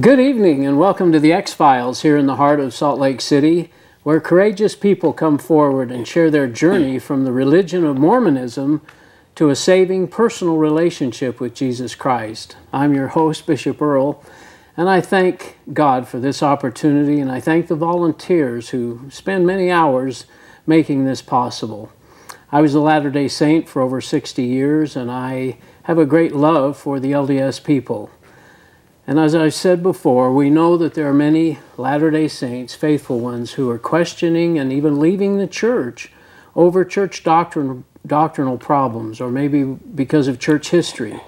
Good evening and welcome to the X Files here in the heart of Salt Lake City, where courageous people come forward and share their journey from the religion of Mormonism to a saving personal relationship with Jesus Christ. I'm your host, Bishop Earl, and I thank God for this opportunity and I thank the volunteers who spend many hours making this possible. I was a Latter day Saint for over 60 years and I have a great love for the LDS people. And as I've said before, we know that there are many Latter day Saints, faithful ones, who are questioning and even leaving the church over church doctrine, doctrinal problems, or maybe because of church history.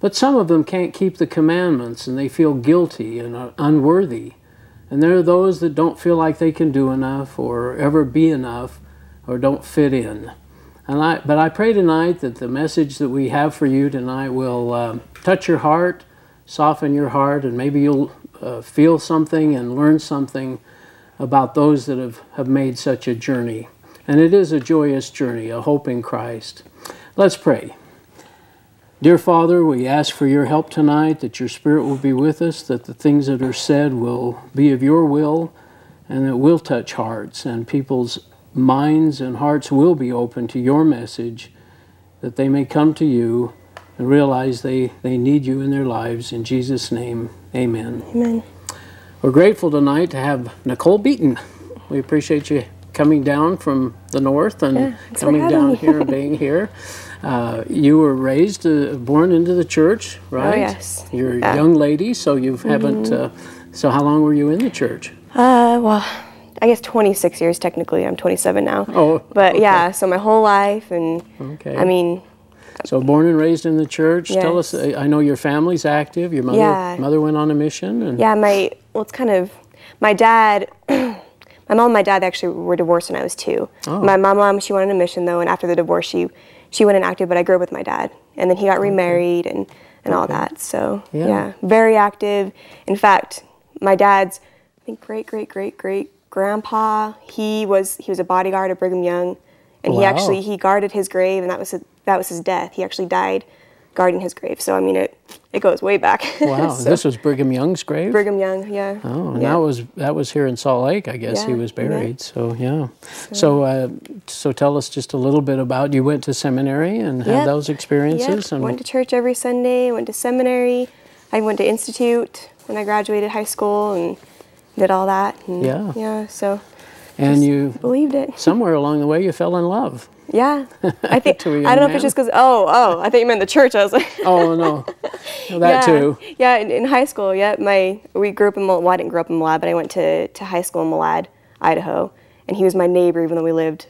But some of them can't keep the commandments and they feel guilty and unworthy. And there are those that don't feel like they can do enough or ever be enough or don't fit in. And I, but I pray tonight that the message that we have for you tonight will uh, touch your heart soften your heart, and maybe you'll uh, feel something and learn something about those that have, have made such a journey. And it is a joyous journey, a hope in Christ. Let's pray. Dear Father, we ask for your help tonight, that your Spirit will be with us, that the things that are said will be of your will, and that will touch hearts, and people's minds and hearts will be open to your message, that they may come to you and realize they, they need you in their lives. In Jesus' name, amen. Amen. We're grateful tonight to have Nicole Beeton. We appreciate you coming down from the north and yeah, coming down here and being here. Uh, you were raised, uh, born into the church, right? Oh, yes. You're yeah. a young lady, so you haven't. Mm-hmm. Uh, so, how long were you in the church? Uh, well, I guess 26 years technically. I'm 27 now. Oh, but okay. yeah, so my whole life, and okay. I mean, so born and raised in the church. Yes. Tell us. I know your family's active. Your mother, Yeah. mother went on a mission. And yeah, my well, it's kind of my dad. my mom and my dad actually were divorced when I was two. Oh. My mom, mom, she went on a mission though, and after the divorce, she she went inactive. But I grew up with my dad, and then he got remarried and and all that. So Yeah. yeah. very active. In fact, my dad's I think great great great great grandpa. He was he was a bodyguard of Brigham Young, and he actually he guarded his grave, and that was his, that was his death. He actually died guarding his grave. So I mean it it goes way back. Wow, So, this was Brigham Young's grave. Brigham Young, yeah. Oh, and yeah. that was that was here in Salt Lake. I guess he Yeah, was yeah. buried. So yeah. So uh, so tell us just a little bit about you went to seminary and had those experiences. Yep. And Went to church every Sunday. Went to seminary. I went to institute when I graduated high school and did all that. And Yeah. Yeah. So and you believed it. somewhere along the way you fell in love. Yeah. I think I don't know if it's just because oh oh I thought you meant the church. I was like. Oh no, Well, that yeah. too. Yeah, in, in high school, yeah, my we grew up in well, I didn't grow up in Malad, but I went to, to high school in Malad, Idaho, and he was my neighbor, even though we lived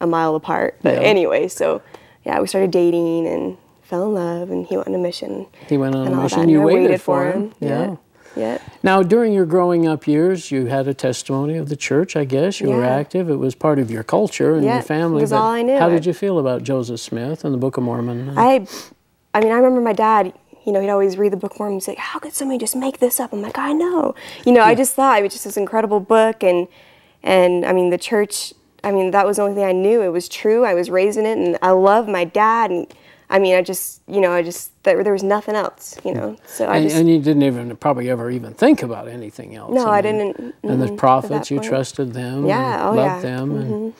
a mile apart. But Yeah. anyway, so yeah, we started dating and fell in love, and he went on a mission. He went on a mission. that, You I waited, for him. Yeah. yeah. Now, during your growing up years, you had a testimony of the church. I guess you were active. It was part of your culture and Yeah, your family. it was all I knew. How did you feel about Joseph Smith and the Book of Mormon? I, I mean, I remember my dad. You know, he'd always read the Book of Mormon and say, "How could somebody just make this up?" I'm like, "I know." You know, I just thought it was just this incredible book, and and I mean, the church. I mean, that was the only thing I knew. It was true. I was raised in it, and I love my dad. And I mean, I just, you know, I just there, there was nothing else. You know, so I and, just and you didn't even probably ever even think about anything else. No, I mean, didn't, And mm, the prophets, you trusted them. Yeah, and oh, loved yeah. them. And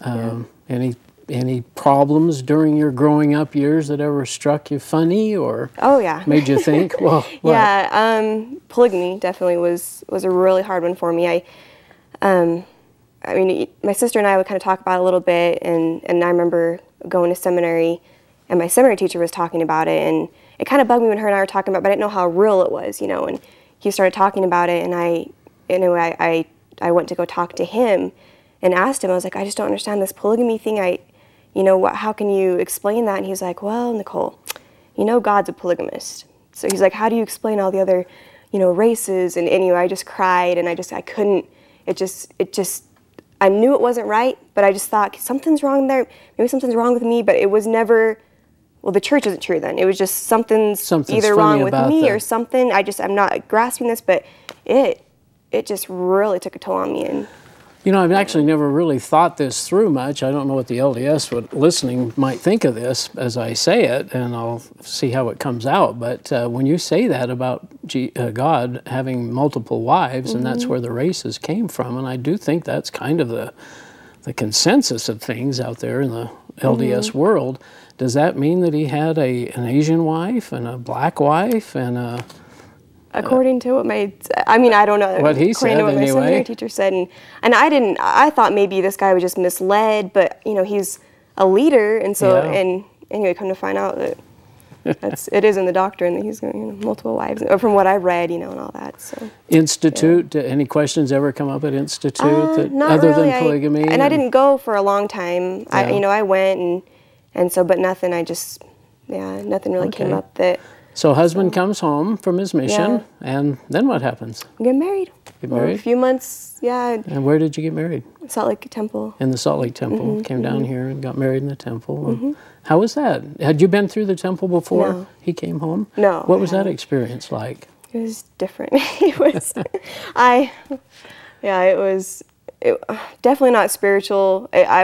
um, any any problems during your growing up years that ever struck you funny or oh yeah. made you think? Well? Yeah, um, polygamy definitely was was a really hard one for me. I, um, I mean, my sister and I would kind of talk about it a little bit, and and I remember going to seminary, and my seminary teacher was talking about it, and it kind of bugged me when her and I were talking about, it, but I didn't know how real it was, you know. And he started talking about it, and I, anyway, I I, I went to go talk to him, and asked him. I was like, I just don't understand this polygamy thing. I, you know, what? How can you explain that? And he's like, Well, Nicole, you know God's a polygamist. So he's like, how do you explain all the other, you know, races? And anyway, I just cried and I just, I couldn't, it just, it just, I knew it wasn't right, but I just thought something's wrong there. Maybe something's wrong with me, but it was never, well, the church isn't true then. It was just something's, Something's either wrong with me the- or something. I just, I'm not grasping this, but it, it just really took a toll on me. And You know, I've actually never really thought this through much. I don't know what the LDS would, listening might think of this as I say it, and I'll see how it comes out. But uh, when you say that about G, uh, God having multiple wives, and that's where the races came from, and I do think that's kind of the the consensus of things out there in the LDS world. Does that mean that he had a an Asian wife and a black wife and a according to what my I mean I don't know What he according said, to what my anyway. seminary teacher said and and I didn't I thought maybe this guy was just misled but you know he's a leader and so Yeah. and anyway come to find out that that's it is in the doctrine that he's going you know, multiple wives or from what I read you know and all that so institute? Do Any questions ever come up at institute Uh, that, other really. than polygamy? I, and I didn't go for a long time I Yeah. you know I went and and so but nothing I just yeah nothing really came up that So husband comes home from his mission, Yeah. and then what happens? get married Get married? a few months yeah And where did you get married? Salt Lake Temple In the Salt Lake Temple. Mm-hmm, Came down here and got married in the temple. And How was that? Had you been through the temple before No. he came home? No, What was that experience like? It was different. it was, I, yeah, it was it, definitely not spiritual. I, I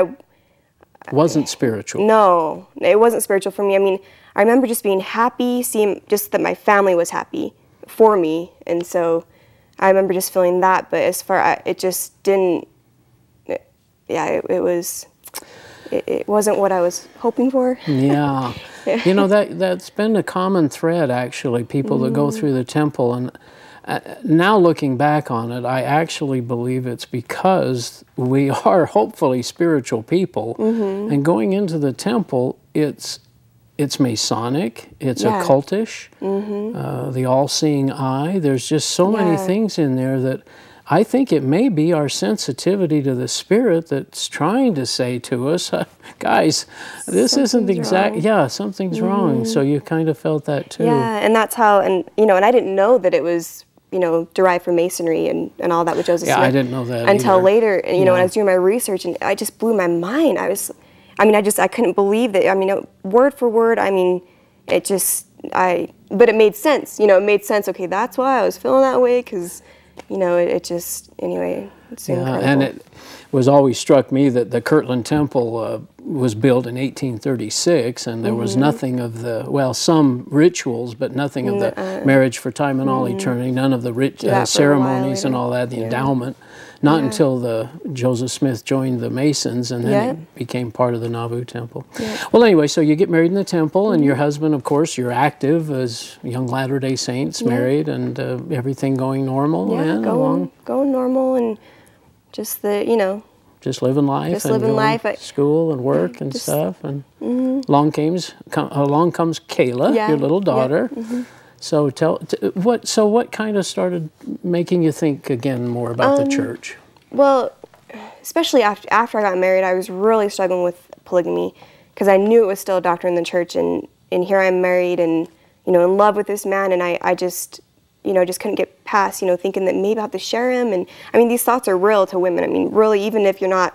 Wasn't spiritual. no, it wasn't spiritual for me. I mean, I remember just being happy, seeing just that my family was happy for me, and so I remember just feeling that. But as far I, it just didn't. It, yeah, it, it was. It, it wasn't what I was hoping for. Yeah. you know that that's been a common thread actually. People that go mm-hmm. through the temple and uh, now looking back on it, I actually believe it's because we are hopefully spiritual people, and going into the temple, it's it's Masonic, it's Yeah. occultish, uh, the all-seeing eye. There's just so many things in there that I think it may be our sensitivity to the spirit that's trying to say to us, guys, this isn't Something's exact. wrong." Mm-hmm. Yeah, something's wrong. So you kind of felt that too. Yeah, and that's how, and you know, and I didn't know that it was, you know, derived from masonry and, and all that with Joseph Yeah, I didn't know that until either. later. And you know, when I was doing my research, and I just blew my mind. I was, I mean, I just I couldn't believe that. I mean, word for word. I mean, it just I, but it made sense. You know, it made sense. Okay, that's why I was feeling that way because, you know, it, it just anyway. Yeah, incredible. and it was always struck me that the Kirtland Temple uh, was built in 1836, and there Mm-hmm. was nothing of the well, some rituals, but nothing of the marriage for time and all eternity. None of the rit- Mm-hmm. Yeah, uh, for a while ceremonies and all that. The endowment. Not until the Joseph Smith joined the Masons, and then Yeah. it became part of the Nauvoo Temple. Well, anyway, so you get married in the temple, and Mm-hmm. your husband, of course, you're active as young Latter Day Saints, married, and uh, everything going normal. yeah, and going along, going normal and just the you know just living life Just and living life. School and work and Just- stuff and along comes com, along comes Kayla Yeah, your little yeah, daughter mm-hmm. so tell t- what so what kind of started making you think again more about Um, the church Well, especially after after I got married, I was really struggling with polygamy because I knew it was still a doctrine in the church, and and here I'm married and you know in love with this man, and I I just you know just couldn't get past you know thinking that maybe I have to share him, and I mean these thoughts are real to women. I mean really even if you're not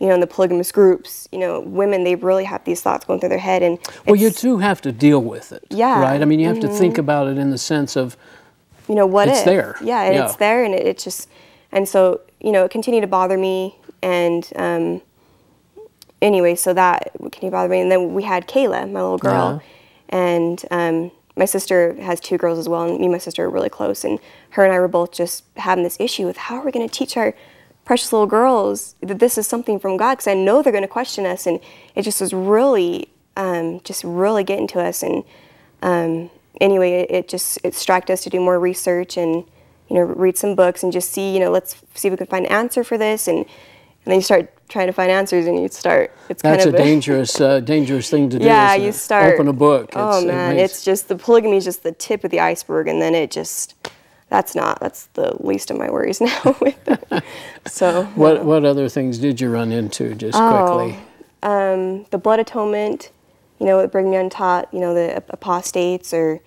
you know in the polygamous groups, you know women they really have these thoughts going through their head, and well you do have to deal with it Yeah, right i mean you have to think about it in the sense of you know what It's if? there. yeah Yeah. it's there and it, it just and so you know it continued to bother me and um anyway so that continued to bother me and then we had kayla my little girl and um my sister has two girls as well and me and my sister are really close and her and i were both just having this issue with how are we going to teach our precious little girls that this is something from god because i know they're going to question us and it just was really um, just really getting to us and um, anyway, it, it just it struck us to do more research and you know read some books and just see you know let's see if we can find an answer for this and and then you start trying to find answers and you start it's that's kind a dangerous uh, dangerous thing to do yeah you start open a book oh it man makes- it's just the polygamy is just the tip of the iceberg and then it just that's not that's the least of my worries now with it. so what what other things did you run into just Oh. quickly um, the blood atonement, you know, what Brigham Young taught, you know, the apostates or,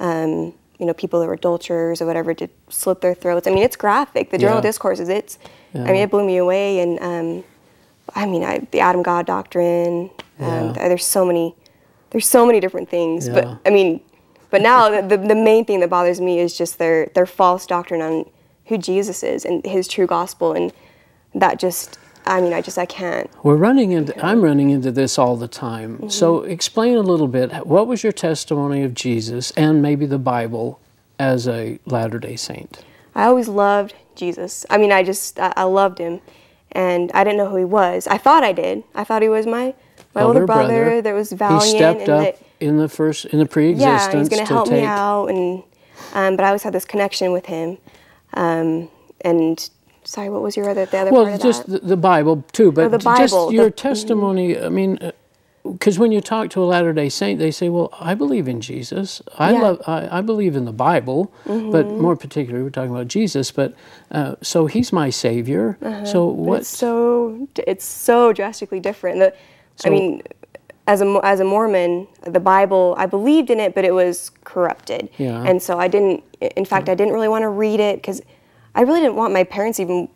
um, you know, people that were adulterers or whatever to slit their throats. I mean, it's graphic. The journal Yeah. discourses, it's, Yeah. I mean, it blew me away. And um, I mean, I, the Adam God doctrine. Um, Yeah. there's so many, there's so many different things. Yeah. But I mean, but now the, the the main thing that bothers me is just their their false doctrine on who Jesus is and His true gospel and that just I mean I just I can't. We're running into I'm running into this all the time. Mm-hmm. So explain a little bit what was your testimony of Jesus and maybe the Bible as a Latter-day Saint? I always loved Jesus. I mean I just I, I loved him, and I didn't know who he was. I thought I did. I thought he was my my older, brother, that was valiant He stepped and up in the first in the pre-existence yeah, he's going to help take me out, and um, but I always had this connection with him. Um, and sorry, what was your other the other well, part of just that? the, Bible too, but the just your the- testimony. I mean, because when you talk to a Latter Day Saint, they say, "Well, I believe in Jesus. I Yeah. Mm-hmm. love. I, I believe in the Bible, but more particularly, we're talking about Jesus. But uh, so He's my Savior. So what? It's so it's so drastically different. The, So- I mean, as a as a Mormon, the Bible I believed in it, but it was corrupted. Yeah. And so I didn't. In fact, I didn't really want to read it because I really didn't want my parents even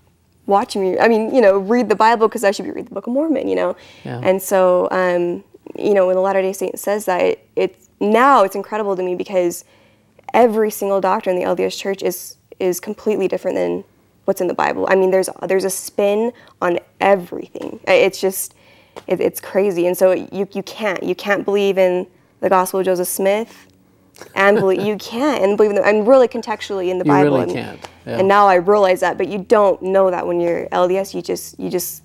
watching me. I mean, you know, read the Bible because I should be reading the Book of Mormon. You know. Yeah. And so, um, you know, when the Latter Day Saint says that, it, it's now it's incredible to me because every single doctrine in the LDS Church is is completely different than what's in the Bible. I mean, there's there's a spin on everything. It's just it, it's crazy, and so you you can't you can't believe in the Gospel of Joseph Smith, and believe you can't and believe in the, and really contextually in the You Bible. really and, can't, yeah. And now I realize that, but you don't know that when you're LDS. You just you just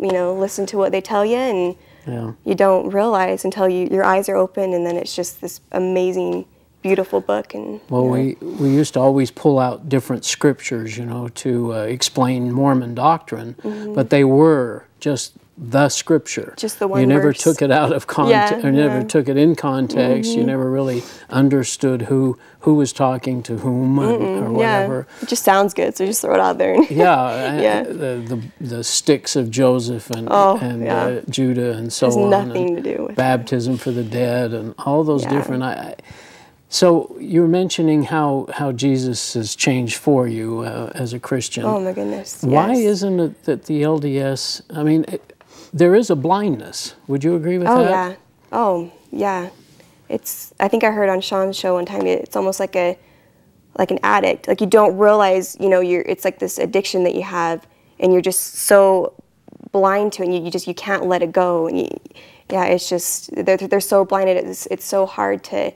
you know listen to what they tell you and Yeah. you don't realize until you your eyes are open and then it's just this amazing beautiful book and Well, you know. we, we used to always pull out different scriptures, you know, to uh, explain Mormon doctrine, but they were just the scripture. Mm-hmm. Just the You never verse. took it out of context, Yeah, or never yeah. Mm-hmm. took it in context. You never really understood who who was talking to whom and, or whatever. yeah it just sounds good so just throw it out there and Yeah, Yeah. The, the the sticks of Joseph and Oh, and yeah. uh, Judah and so Has on. nothing to do with it. baptism for the dead and all those different. I, I, so you're mentioning how how Jesus has changed for you uh, as a Christian. oh my goodness Why yes. isn't it that the LDS? I mean, it, there is a blindness. Would you agree with oh that? yeah. Oh yeah. It's i think i heard on sean's show one time it's almost like a like an addict. Like you don't realize you know you're it's like this addiction that you have and you're just so blind to it and you, you just you can't let it go. And you, yeah it's just they're, they're so blinded. It's, it's so hard to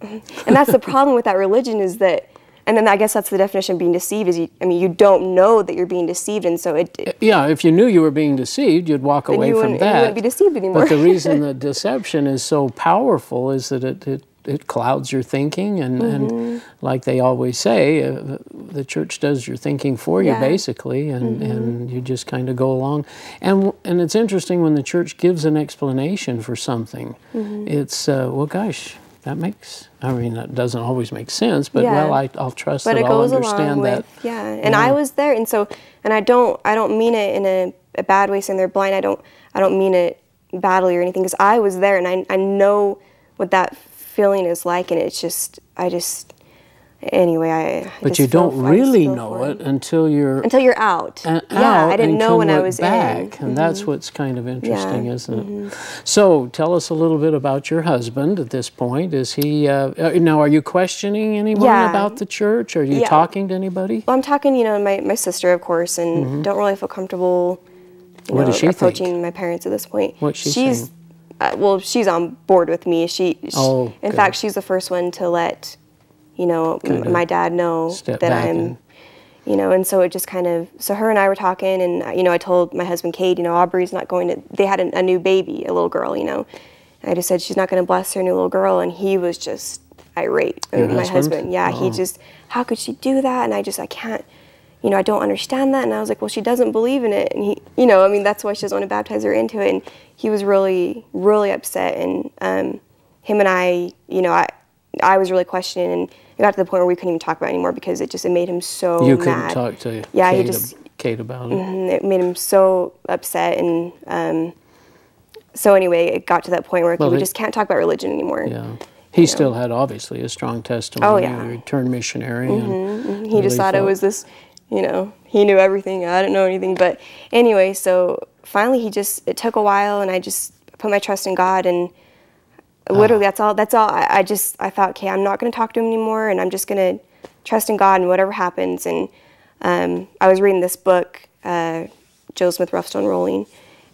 and that's the problem with that religion is that and then i guess that's the definition of being deceived is you i mean you don't know that you're being deceived and so it, it Yeah, if you knew you were being deceived, you'd walk away from wouldn't- you wouldn't be deceived anymore. But the reason that deception is so powerful is that it, it, it clouds your thinking, and, Mm-hmm. and like they always say, uh, the church does your thinking for you, Yeah. Mm-hmm. basically, and, and you just kind of go along. And, and it's interesting when the church gives an explanation for something, Mm-hmm. it's, uh, well, gosh, that makes, I mean, that doesn't always make sense, but Yeah. well, I, I'll trust but that it I'll understand that. with yeah and i was there and so and i don't i don't mean it in a, a bad way saying they're blind i don't i don't mean it badly or anything because i was there and I, I know what that feeling is like and it's just i just anyway i But you don't really know it until you're until you're out yeah out i didn't know when i was back, in Mm-hmm. and that's what's kind of interesting, Yeah, isn't it? So, tell us a little bit about your husband at this point. Is he uh, uh, now? Are you questioning anyone Yeah. about the church? Are you Yeah. talking to anybody? well i'm talking you know my, my sister of course and don't really feel comfortable you Mm-hmm. What know, does she think? approaching my parents at this point What's she she's uh, well she's on board with me she, she Oh, in fact she's the first one to let you know my dad know that i'm you know and so it just kind of so her and i were talking and uh, you know i told my husband Cade, you know aubrey's not going to they had a, a new baby a little girl you know and i just said she's not going to bless her new little girl and he was just irate Your my husband? husband yeah he Oh. just how could she do that and i just i can't you know, I don't understand that. And I was like, well, she doesn't believe in it. And he, you know, I mean, that's why she doesn't want to baptize her into it. And he was really, really upset. And um, him and I, you know, I, I was really questioning. And it got to the point where we couldn't even talk about it anymore because it just, it made him so you couldn't talk to Yeah, he just- Cade about it. And it made him so upset. And um, so anyway, it got to that point where Well, we he- just can't talk about religion anymore. Yeah. He still had obviously a strong testimony. Oh, yeah. Returned missionary. and mm-hmm, mm-hmm. He really just thought it was this, you know, he knew everything. I didn't know anything. But anyway, so finally he just, it took a while and I just put my trust in God and literally that's all, that's all. I, I just, I thought, okay, I'm not going to talk to him anymore and I'm just going to trust in God and whatever happens. And um, I was reading this book uh, Joe Smith Rough Stone Rolling,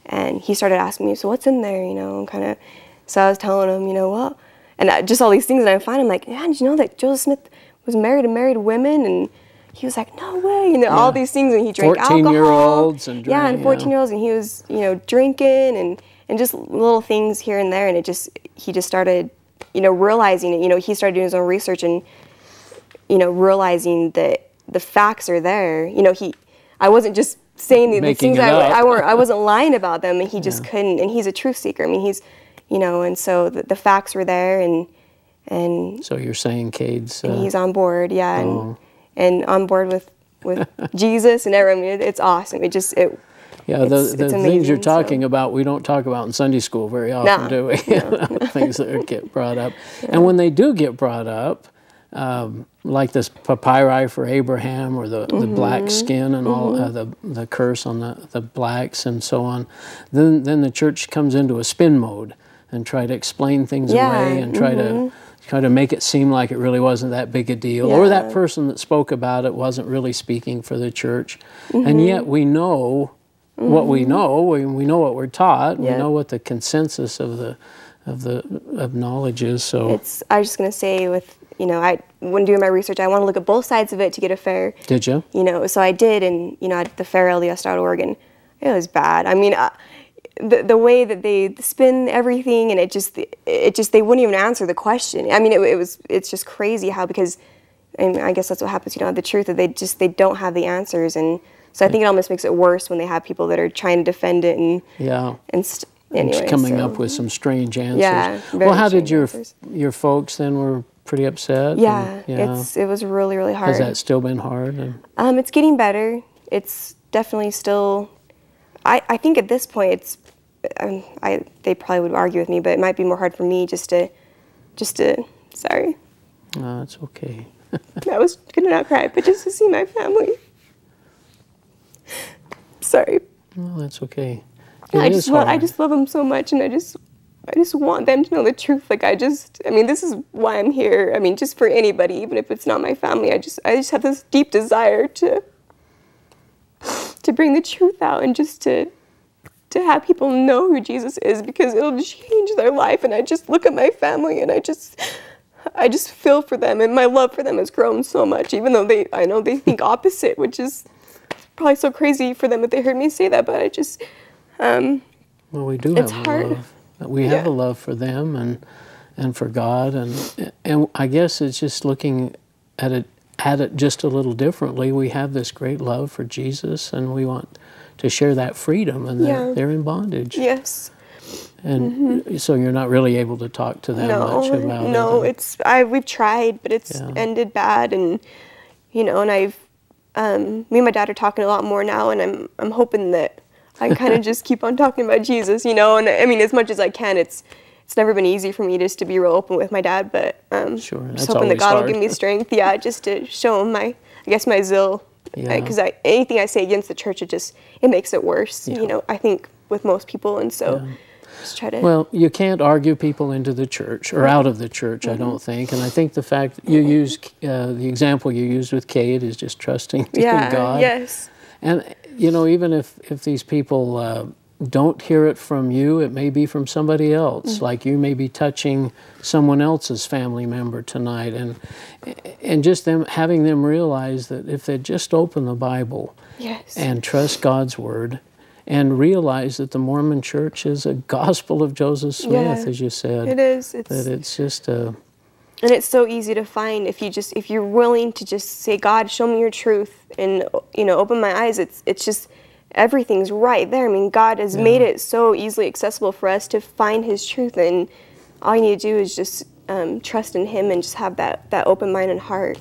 and he started asking me, "So what's in there?" You know, and kind of. So I was telling him, you know, well, and I, just all these things, and I find I'm like, man, did you know that Joseph Smith was married to married women and he was like, no way, you know, all these things, and he drank 14 alcohol. year olds and yeah, and 14 year olds, and he was, you know, drinking and and just little things here and there, and it just he just started, you know, realizing it. You know, he started doing his own research and, you know, realizing that the facts are there. You know, he, I wasn't just saying these Making things. I. I weren't. I wasn't lying about them, and he just couldn't. And he's a truth seeker. I mean, he's, you know, and so the, the facts were there, and and So you're saying Cade's. Uh, he's on board, yeah, and Oh. and on board with with Jesus and everything. I mean, it, it's awesome. It just it. Yeah, the, it's- the it's things you're amazing, so- talking about, we don't talk about in Sunday school very often, No, do we? things that get brought up. And when they do get brought up, um, like this papyri for Abraham or the, the Mm-hmm. black skin and all uh, the, the curse on the, the blacks and so on, then, then the church comes into a spin mode and try to explain things Yeah, away and try to try to make it seem like it really wasn't that big a deal or that person that spoke about it wasn't really speaking for the church. Mm-hmm. and yet we know what we know we, we know what we're taught we know what the consensus of the of the of knowledge is so It's. I was just gonna say with you know I when doing my research I want to look at both sides of it to get a fair. did you You know, so I did, and you know at the fairlds.org, and it was bad. I mean. Uh, the, the way that they spin everything and it just it just they wouldn't even answer the question i mean it, it was it's just crazy how because and i guess that's what happens you know the truth that they just they don't have the answers and so i think it almost makes it worse when they have people that are trying to defend it and yeah and anyway, coming so- up with some strange answers Yeah, well how did your answers. your folks then were pretty upset yeah, and- yeah it's it was really really hard has that still been hard and Um, it's getting better. It's definitely still. I, I think at this point it's. Um, I they probably would argue with me, but it might be more hard for me just to, just to. Sorry, No, it's okay I was gonna not cry, but just to see my family. Sorry, well that's okay I just love, I just love them so much, and I just I just want them to know the truth. Like I just I mean this is why I'm here. I mean just for anybody, even if it's not my family. I just I just have this deep desire to to bring the truth out and just to to have people know who Jesus is because it'll change their life. And I just look at my family and I just I just feel for them, and my love for them has grown so much. Even though they I know they think opposite, which is probably so crazy for them that they heard me say that. But I just um, Well, we do It's have hard. a love. We have Yeah. a love for them and and for God, and and I guess it's just looking at it at it just a little differently. We have this great love for Jesus, and we want to share that freedom, and they're, Yeah. they're in bondage, yes. and so you're not really able to talk to them much no, about no, it. it's I we've tried, but it's Yeah. ended bad, and you know, and I've um, me and my dad are talking a lot more now, and I'm I'm hoping that I kind of just keep on talking about Jesus, you know, and I mean as much as I can. It's it's never been easy for me just to be real open with my dad, but um, Sure, just hoping that God will give me strength, yeah, just to show him my I guess my zeal, Yeah. because I anything I say against the church, it just it makes it worse, Yeah. you know. I think with most people, and so just try to Well, you can't argue people into the church or out of the church, I Mm-hmm. don't think. And I think the fact you use uh, the example you used with Cade is just trusting yeah, in God. yes. And you know, even if if these people uh, don't hear it from you, it may be from somebody else. Like you may be touching someone else's family member tonight, and and just them having them realize that if they just open the Bible Yes. and trust God's word. And realize that the Mormon Church is a gospel of Joseph Smith, Yeah, as you said. It is. It's That it's just a and it's so easy to find if you just if you're willing to just say, God, show me your truth, and you know, open my eyes. It's it's just everything's right there. I mean, God has made it so easily accessible for us to find His truth, and all you need to do is just um, trust in Him and just have that that open mind and heart.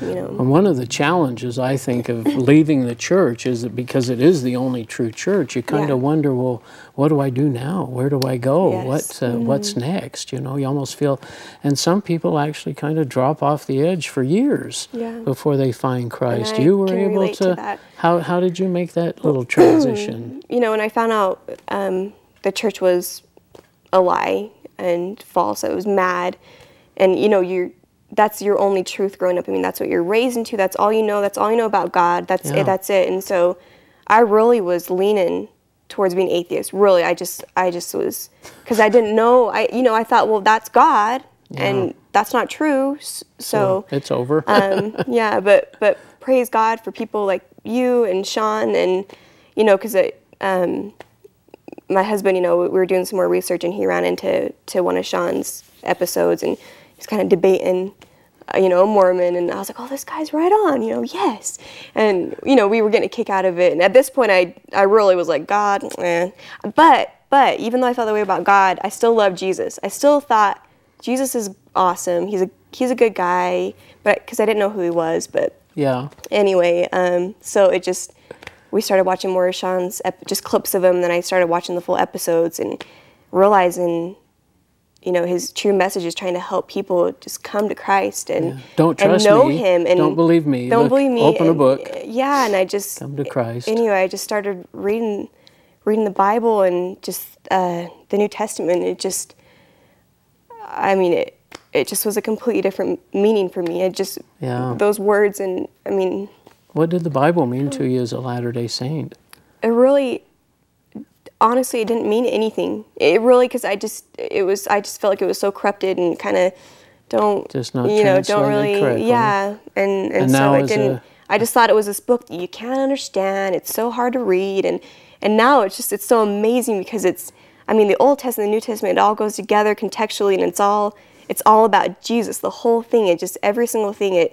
You know. And one of the challenges, I think, of leaving the church is that because it is the only true church, you kind Yeah. of wonder, well, what do I do now? Where do I go? Yes. Mm-hmm. Uh, What's next? You know, you almost feel, and some people actually kind of drop off the edge for years Yeah. before they find Christ. You were able relate to. How how did you make that little transition? you know, when I found out um, the church was a lie and false, I was mad. And you know, you're that's your only truth growing up. I mean, that's what you're raised into. That's all you know. That's all you know about God. That's Yeah. it. That's it. And so, I really was leaning towards being atheist. Really, I just I just was because I didn't know. I you know I thought well that's God and that's not true. So, it's over. um, yeah, but but praise God for people like you and Sean and you know because um, my husband, you know, we were doing some more research and he ran into to one of Sean's episodes and he's kind of debating, uh, you know, a Mormon and I was like, oh, this guy's right on, you know, yes, and you know, we were getting a kick out of it. And at this point, I I really was like, God, eh. but but even though I felt the way about God, I still love Jesus. I still thought Jesus is awesome. He's a he's a good guy, but because I didn't know who he was, but yeah. anyway, um, so it just we started watching Sean's ep- just clips of him. Then I started watching the full episodes and realizing, you know, his true message is trying to help people just come to Christ and Don't and trust know me. him and Don't believe me. Don't Look, believe me. open a book. Yeah, and I just Come to Christ. Anyway, I just started reading reading the Bible and just uh, the New Testament. It just, I mean, it it just was a completely different meaning for me. It just Yeah. those words and I mean What did the Bible mean to you as a Latter day Saint? it really honestly it didn't mean anything. It really because i just it was i just felt like it was so corrupted and kind of don't Just not you know don't really correctly. yeah. And and, And so it didn't a- i just thought it was this book that you can't understand. It's so hard to read. And and now it's just it's so amazing because it's i mean the old testament and the new testament it all goes together contextually and it's all it's all about jesus the whole thing. It just every single thing it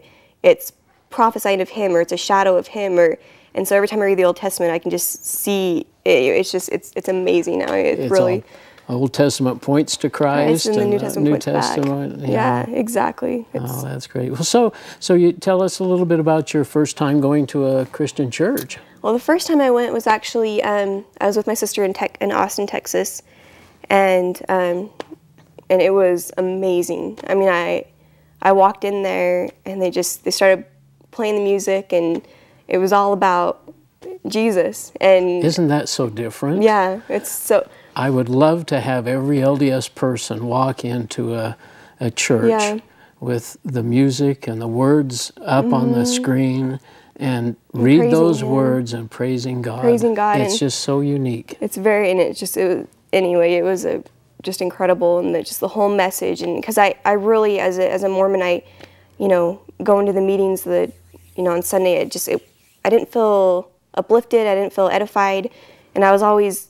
it's prophesying of him or it's a shadow of him or and so every time i read the old testament i can just see it, it's just it's it's amazing now it It's really all, Old Testament points to Christ, Christ and the New Testament New. Testament. Yeah, exactly. It's, Oh, that's great. Well, so so you tell us a little bit about your first time going to a Christian church. Well, the first time I went was actually um, I was with my sister in tech in Austin, Texas, and um, and it was amazing. I mean, I I walked in there and they just they started playing the music and it was all about Jesus and Isn't that so different? yeah, it's so I would love to have every LDS person walk into a, a church Yeah. with the music and the words up on the screen and read Mm-hmm. those Him. words and praising God. Praising God It's just so unique. it's very and it just it was, anyway it was a just incredible and the, just the whole message and because I, I really as a, as a mormon i you know going to the meetings the you know on sunday it just it, i didn't feel uplifted i didn't feel edified and i was always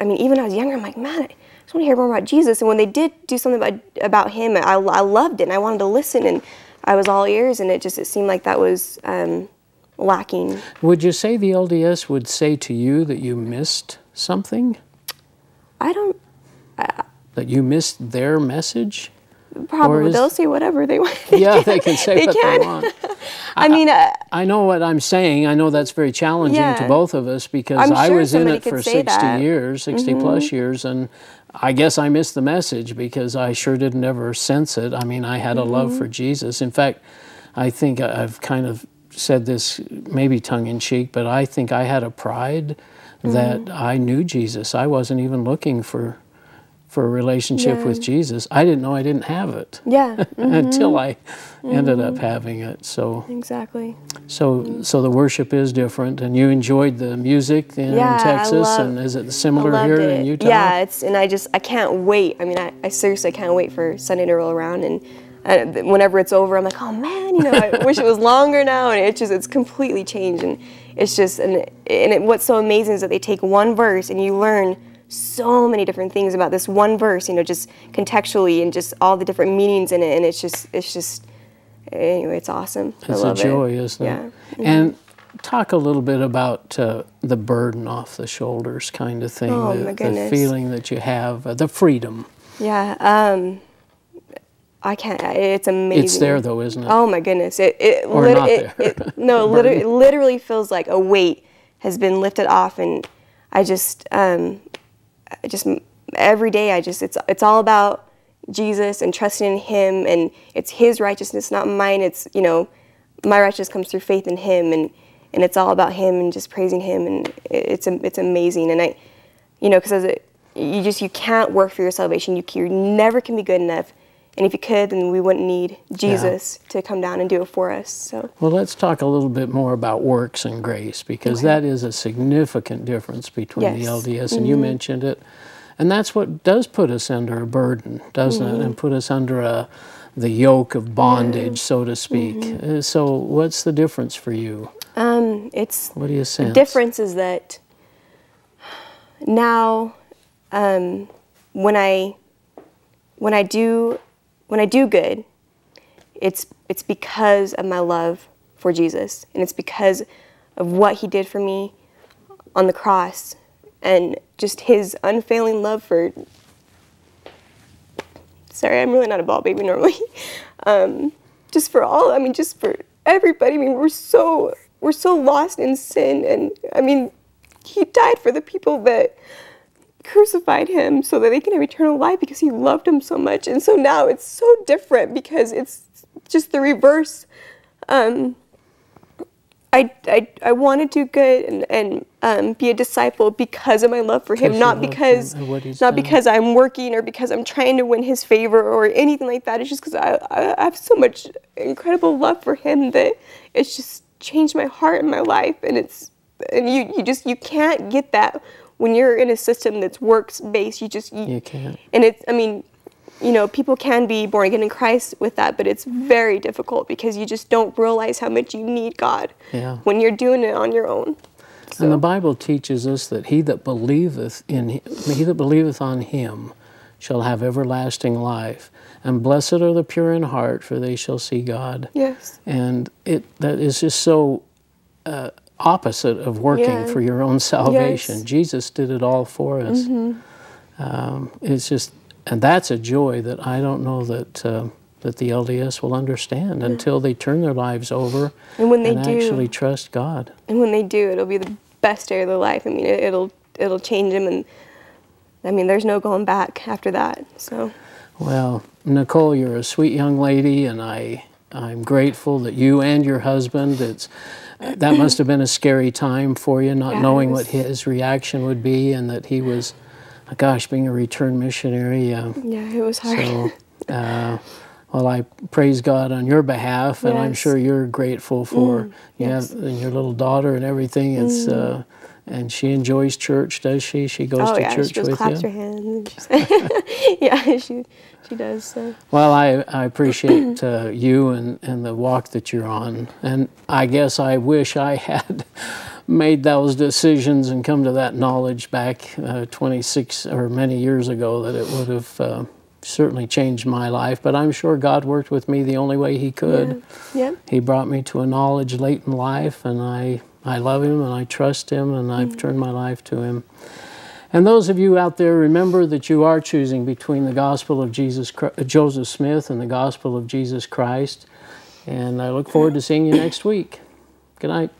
i mean even when i was younger i'm like man i just want to hear more about jesus and when they did do something about, about him I, I loved it and i wanted to listen and i was all ears and it just it seemed like that was um, lacking Would you say the LDS would say to you that you missed something? i don't That you missed their message? Probably is- they'll say whatever they want Yeah, they can say They what can. they want. I mean, uh, I know what I'm saying. I know that's very challenging to both of us because I'm I was in it for 60 that. Mm-hmm. years, 60 plus years, and I guess I missed the message because I sure didn't ever sense it. I mean, I had a love Mm-hmm. for Jesus. In fact, I think I- I've kind of said this maybe tongue in cheek, but I think I had a pride that Mm-hmm. I knew Jesus. I wasn't even looking for for a relationship Yeah. with Jesus. I didn't know I didn't have it yeah, until I ended Mm-hmm. up having it. So exactly. so, so the worship is different, and you enjoyed the music in Yeah, Texas, love- and is it similar here it. in Utah? Yeah, it's and I just I can't wait. I mean, I, I seriously can't wait for Sunday to roll around and. Uh, whenever it's over, I'm like, oh man, you know, I wish it was longer now, and it just it's completely changed, and it's just and and it, what's so amazing is that they take one verse and you learn so many different things about this one verse, you know, just contextually and just all the different meanings in it, and it's just it's just anyway, it's awesome. It's a joy, it. isn't Yeah. it? And talk a little bit about uh, the burden off the shoulders kind of thing, Oh, the, my the feeling that you have, uh, the freedom. Yeah, um, I can't. It's amazing. It's there though, isn't it? Oh my goodness! It it, Or lit- not it, there. it no, literally, it literally feels like a weight has been lifted off, and I just um, I just every day I just it's it's all about Jesus and trusting in Him, and it's His righteousness, not mine. It's you know, my righteousness comes through faith in Him, and and it's all about Him and just praising Him, and it- it's it's amazing, and I, you know, because you just you can't work for your salvation. You you never can be good enough. And if he could, then we wouldn't need Jesus to come down and do it for us. So Well, let's talk a little bit more about works and grace because Okay. that is a significant difference between the Yes. Mm-hmm. LDS, and you mentioned it. And that's what does put us under a burden, doesn't Mm-hmm. it? And put us under a, the yoke of bondage, so to speak. Mm-hmm. Uh, so, what's the difference for you? um, it's What do you sense? The difference is that now um, when I when I do when I do good, it's it's because of my love for Jesus and it's because of what he did for me on the cross and just his unfailing love for sorry i'm really not a bawl baby normally um, just for all i mean just for everybody. I mean we're so we're so lost in sin and i mean he died for the people that crucified him so that they can have eternal life because he loved them so much and so now it's so different because it's just the reverse um, I, I, I want to do good and, and um, be a disciple because of my love for him, not because him not done. because I'm working or because I'm trying to win his favor or anything like that. It's just because I, I I have so much incredible love for him that it's just changed my heart and my life. And it's and you, you just you can't get that when you're in a system that's works based. You just you, You can't. and it's I mean you know, people can be born again in Christ with that, but it's very difficult because you just don't realize how much you need God Yeah. when you're doing it on your own. So, And the Bible teaches us that he that believeth in him, he that believeth on him shall have everlasting life. And blessed are the pure in heart, for they shall see God. yes, And it that is just so uh, opposite of working Yeah. for your own salvation. Yes. Jesus did it all for us. Mm-hmm. Um, it's just, and that's a joy that I don't know that. Uh, that the LDS will understand until they turn their lives over And when they and do- actually trust God. and when they do, it'll be the best day of their life. I mean, it, it'll it'll change them, and I mean, there's no going back after that. So, Well, Nicole, you're a sweet young lady, and I I'm grateful that you and your husband. It's that must have been a scary time for you, not Yeah, knowing was. what his reaction would be, and that he was, gosh, being a return missionary. Uh, yeah, it was hard. so, uh, well, I praise God on your behalf, and I'm sure you're grateful for you yes. have and your little daughter and everything. It's uh, and she enjoys church, does she? She goes oh to yeah, church she just with claps you. her hands. Yeah, she she does. So. Well, I, I appreciate uh, you and, and the walk that you're on. And I guess I wish I had made those decisions and come to that knowledge back uh, 26 or many years ago that it would have uh, certainly changed my life. But I'm sure God worked with me the only way He could. Yeah. Yep. He brought me to a knowledge late in life, and I, I love Him and I trust Him, and I've turned my life to Him. And those of you out there, remember that you are choosing between the gospel of Jesus, Chri- uh, Joseph Smith and the gospel of Jesus Christ. And I look forward to seeing you next week. Good night.